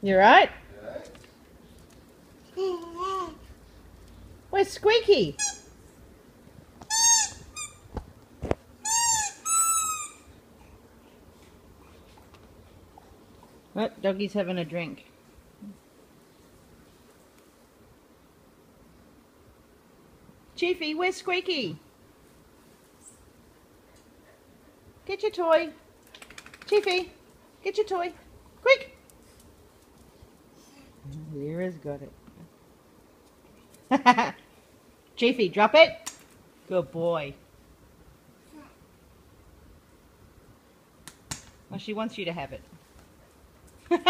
You right? Where's Squeaky? What? Doggy's having a drink. Chiefy, where's Squeaky? Get your toy. Chiefy, get your toy. Quick! Lyra's got it. Chiefy, drop it. Good boy. Well, she wants you to have it. Where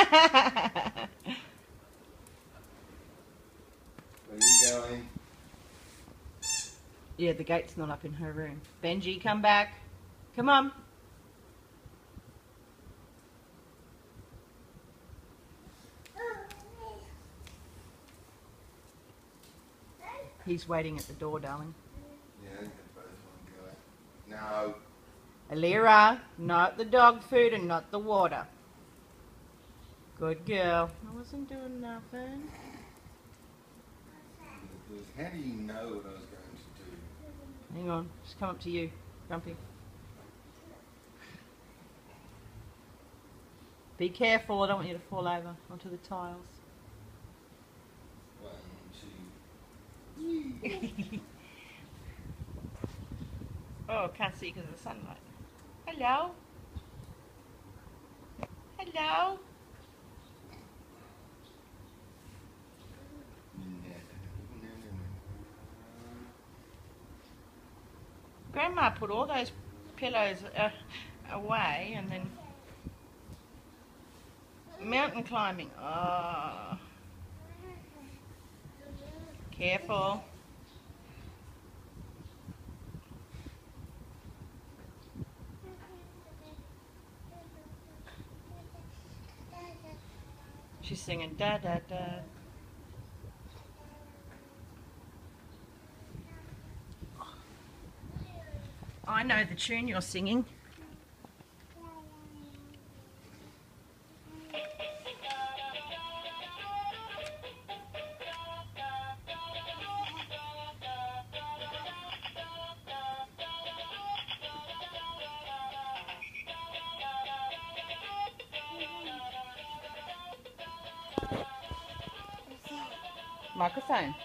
are you going? yeah, the gate's not up in her room. Benji, come back. Come on. He's waiting at the door, darling. Yeah, both want to go. No. Alira, not the dog food and not the water. Good girl. I wasn't doing nothing. How do you know what I was going to do? Hang on, just come up to you, Grumpy. Be careful, I don't want you to fall over onto the tiles. oh, can't see because of the sunlight. Hello? Hello? Grandma put all those pillows uh, away and then mountain climbing. Oh. Careful. She's singing da da da. I know the tune you're singing. Microphone.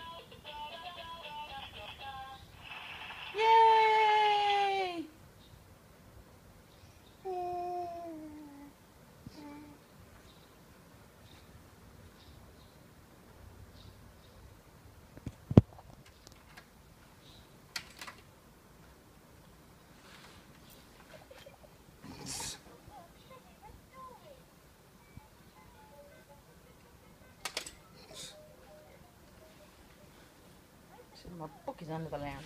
My book is under the lounge.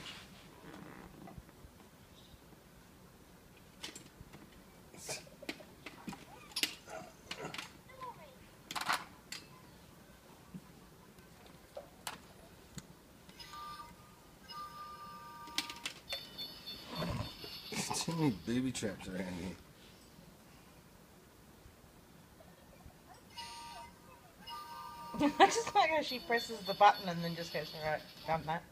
Too many booby traps around here. I just like how she presses the button and then just goes, alright, done that.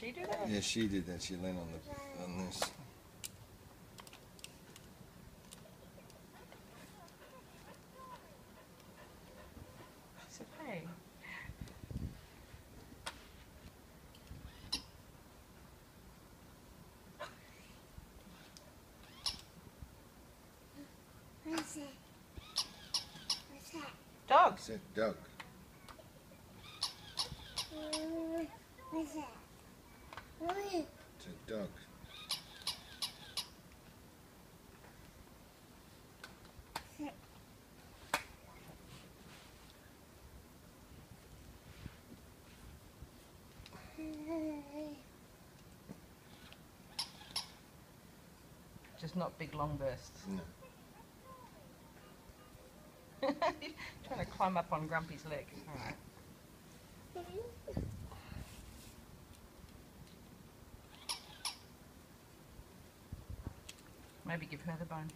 She do that? Yeah, she did that. She landed on the on this. She said, hey. What's that? What's that? Dogs. Said duck. Mm, What's that? It's a duck. Just not big long bursts. No. trying to climb up on Grumpy's leg. Alright. Maybe give her the bone.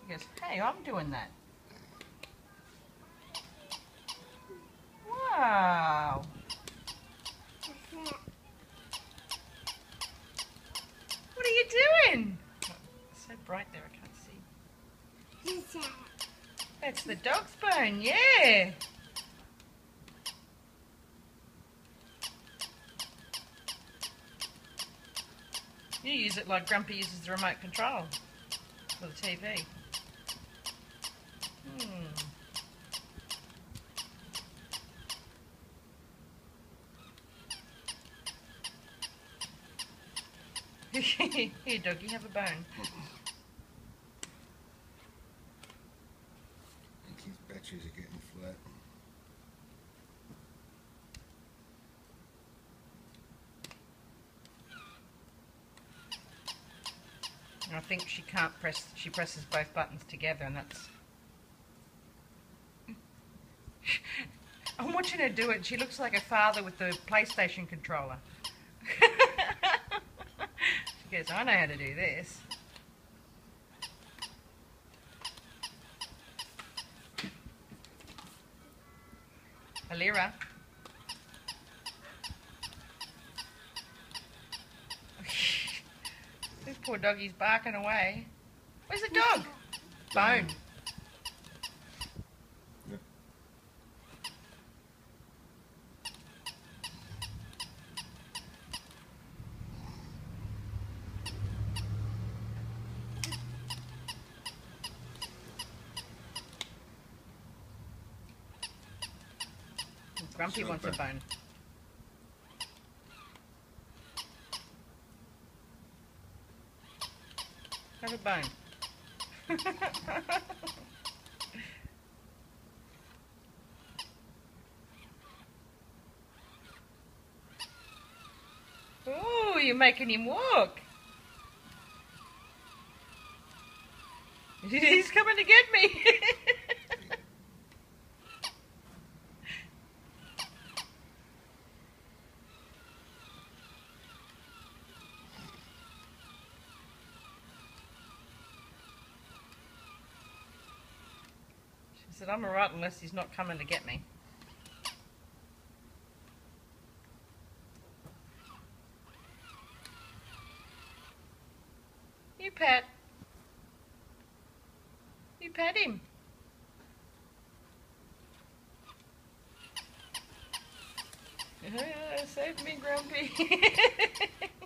She goes, hey, I'm doing that. Wow. What are you doing? It's so bright there, I can't see. That's the dog's bone, yeah. You use it like Grumpy uses the remote control for the TV. Hmm. Here, doggy, have a bone. Think his batteries are getting flat. Think she can't press, she presses both buttons together and that's... I'm watching her do it. She looks like a father with the PlayStation controller. she goes, I know how to do this. Alira. this poor doggy's barking away. Where's the dog? Bone. Yep. Grumpy So wants a bone. Have a bone. Ooh, you're making him walk. He's coming to get me. She said, I'm alright unless he's not coming to get me. You pet. You pet him. Save me, Grumpy.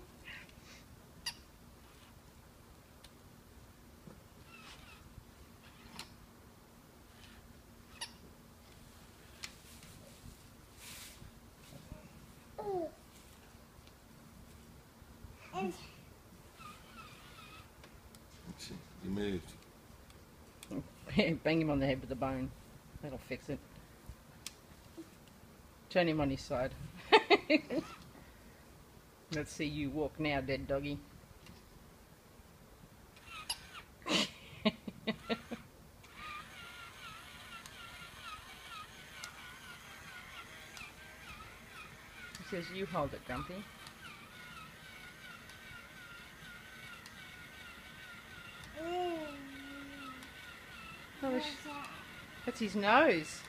Ooh. And You moved. Bang him on the head with a bone. That'll fix it. Turn him on his side. Let's see you walk now, dead doggy. he says, You hold it, Grumpy. Ooh. Oh, What's sh- that? That's his nose.